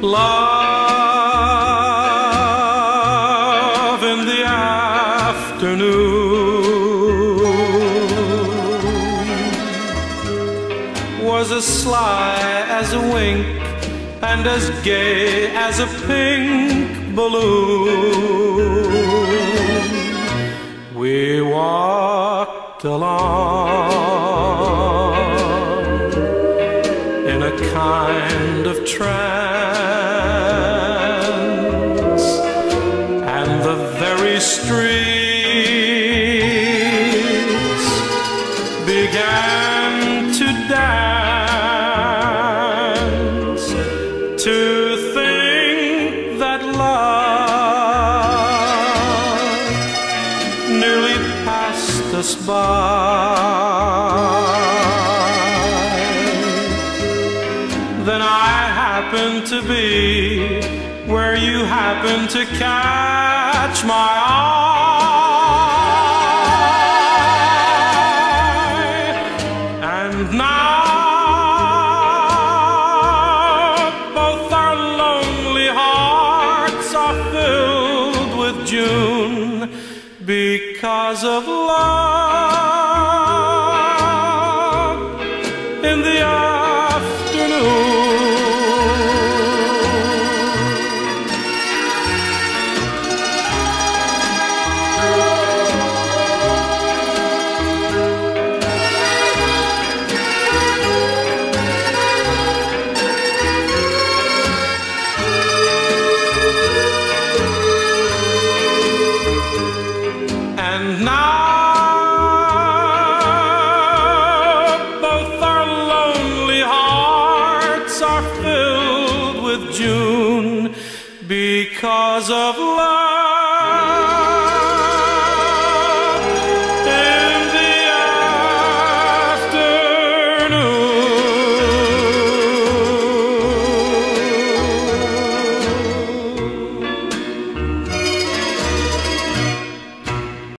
love in the afternoon was as sly as a wink and as gay as a pink balloon. We walked along very streets began to dance to think that love nearly passed us by. Then I happened to be where you happened to catch my eye. And now both our lonely hearts are filled with June because of love because of love.